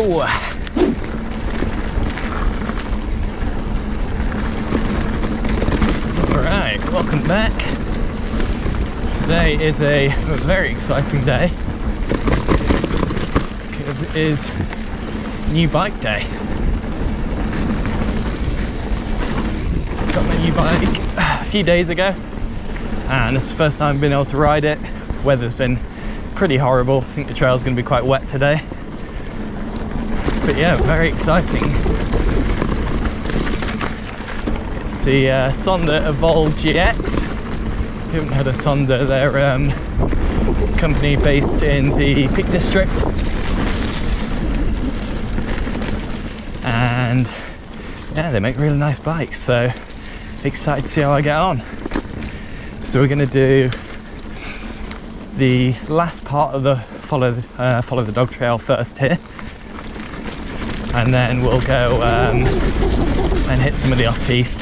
Oh. Alright, welcome back. Today is a very exciting day because it is new bike day. Got my new bike a few days ago and this is the first time I've been able to ride it. Weather's been pretty horrible. I think the trail's going to be quite wet today. Yeah, very exciting. It's the uh, Sonder Evol GX. If you haven't heard of Sonder, they're a um, company based in the Peak District. And yeah, they make really nice bikes. So excited to see how I get on. So we're going to do the last part of the follow the, uh, follow the dog trail first here, and then we'll go um, and hit some of the off piste.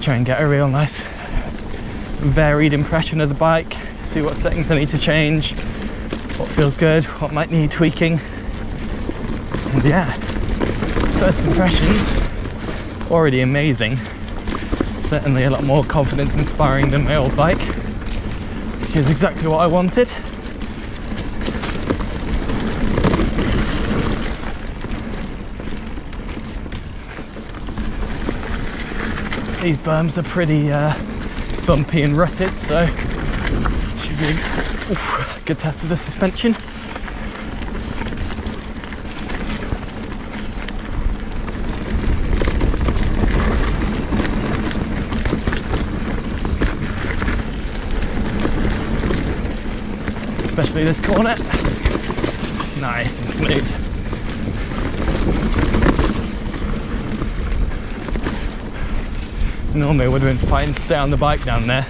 Try and get a real nice varied impression of the bike. See what settings I need to change, what feels good, what might need tweaking, and yeah, first impressions already amazing certainly a lot more confidence inspiring than my old bike, which is exactly what I wanted. These berms are pretty uh, bumpy and rutted, so should be a good test of the suspension. especially this corner. Nice and smooth. Normally I would have been fine to stay on the bike down there.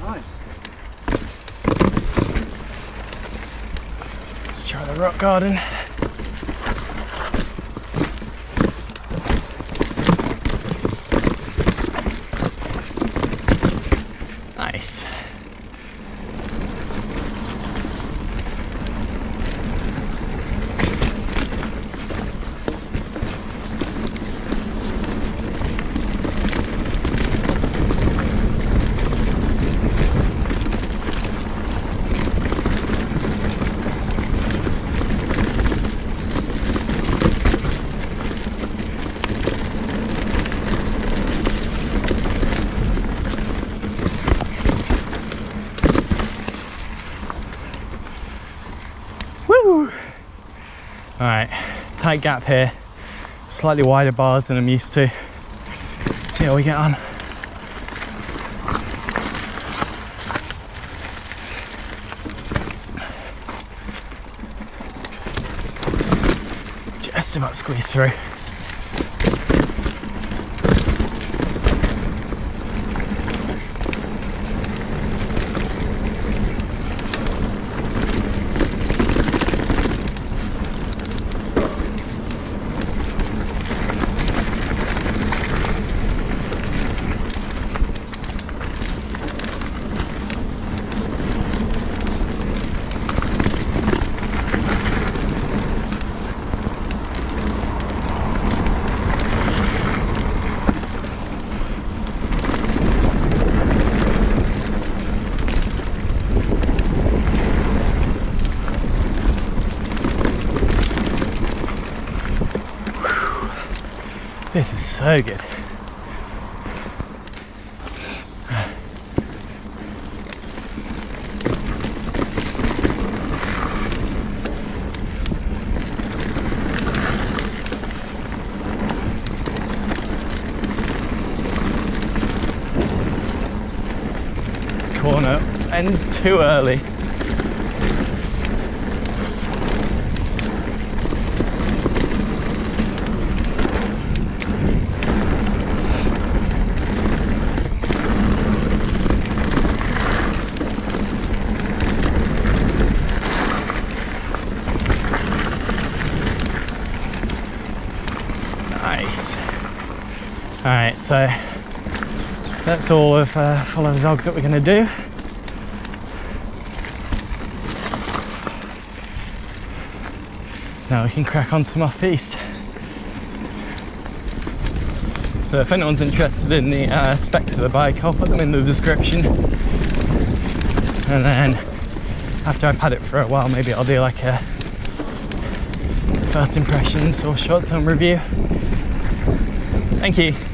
Nice. Let's try the rock garden. Nice. Woo! All right, tight gap here, slightly wider bars than I'm used to. See how we get on. Just about squeeze through. This is so good. Corner ends too early. So that's all of uh, Follow the Dog that we're going to do. Now we can crack on some off piste. So if anyone's interested in the uh, specs of the bike, I'll put them in the description. And then after I've had it for a while, maybe I'll do like a first impressions or short-term review. Thank you.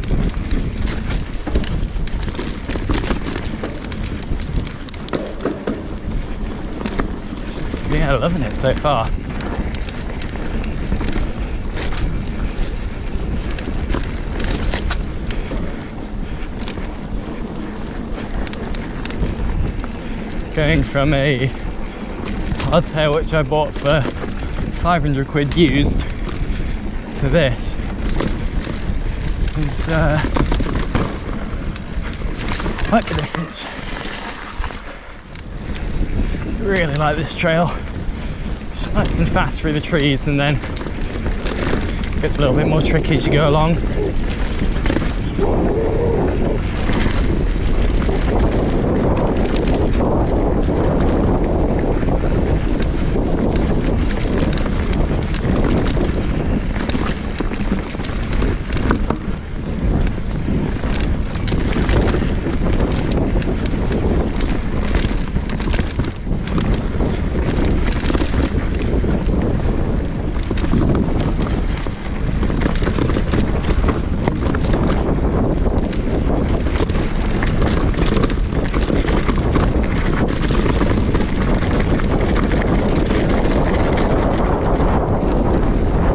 Yeah, loving it so far. Going from a hardtail which I bought for 500 quid used to this. It's uh, quite the difference. Really like this trail. Nice and fast through the trees and then gets a little bit more tricky as you go along.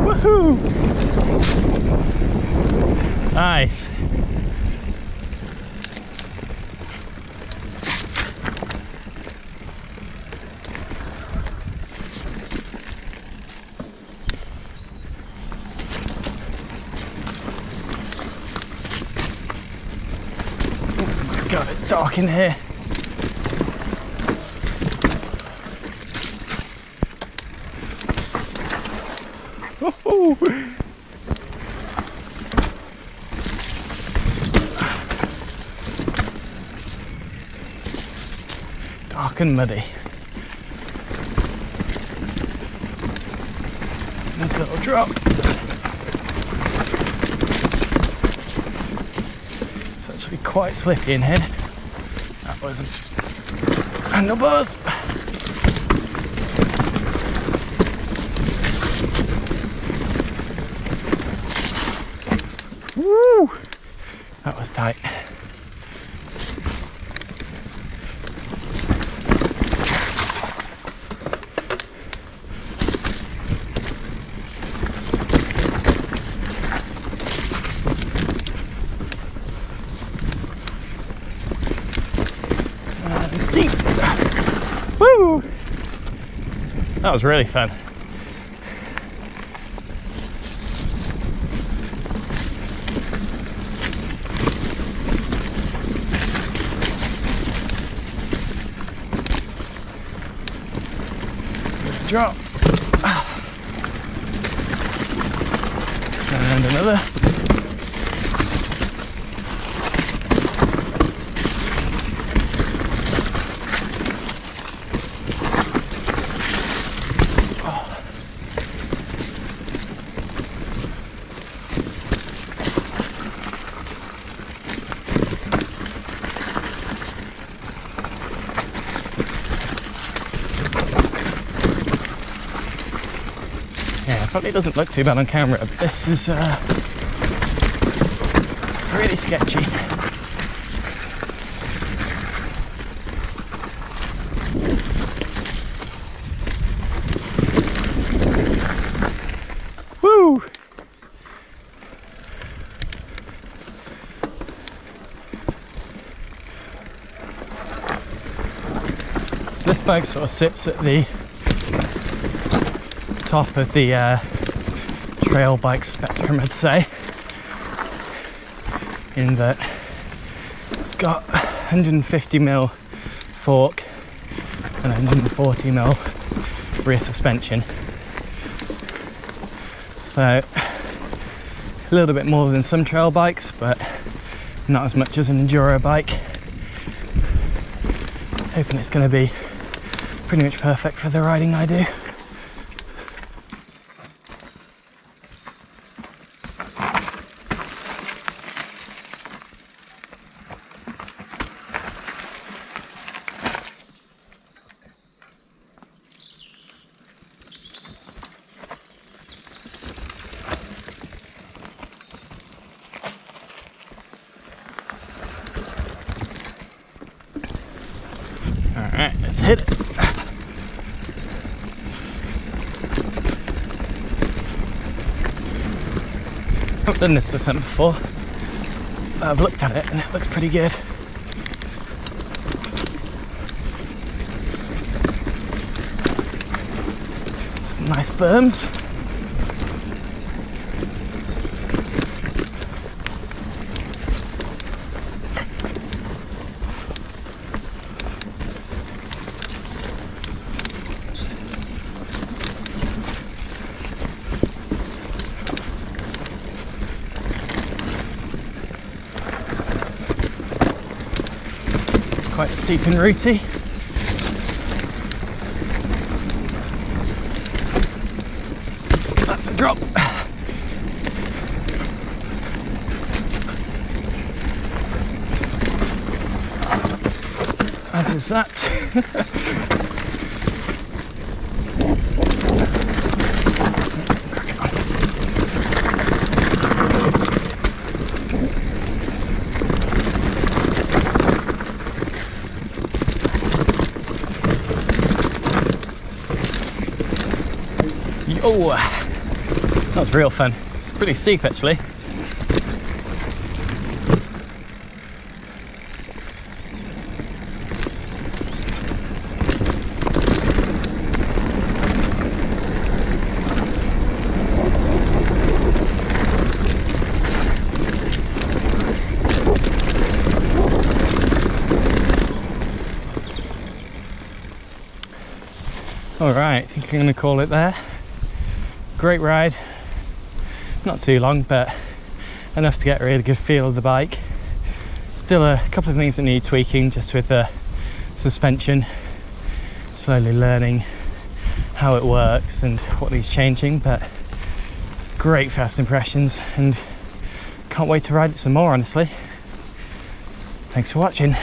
Woohoo! Nice. Oh my god, it's dark in here. Dark and muddy. And little drop. It's actually quite slippy in here. That wasn't handlebars. Woo! That was tight. And steep. Woo! That was really fun. drop. And another. Probably doesn't look too bad on camera, but this is uh, really sketchy. Woo! So this bike sort of sits at the top of the uh, trail bike spectrum, I'd say. In that it's got 150 mil fork and 140 mil rear suspension. So a little bit more than some trail bikes, but not as much as an enduro bike. Hoping it's going to be pretty much perfect for the riding I do. All right, let's hit it. I've done this descent before. I've looked at it and it looks pretty good. Some nice berms. Quite steep and rooty. That's a drop. As is that. Oh, that was real fun. Pretty steep actually. All right, I think I'm to call it there. Great ride. Not too long, but enough to get a really good feel of the bike. Still a couple of things that need tweaking just with the suspension. Slowly learning how it works and what needs changing, but great first impressions and can't wait to ride it some more honestly. Thanks for watching.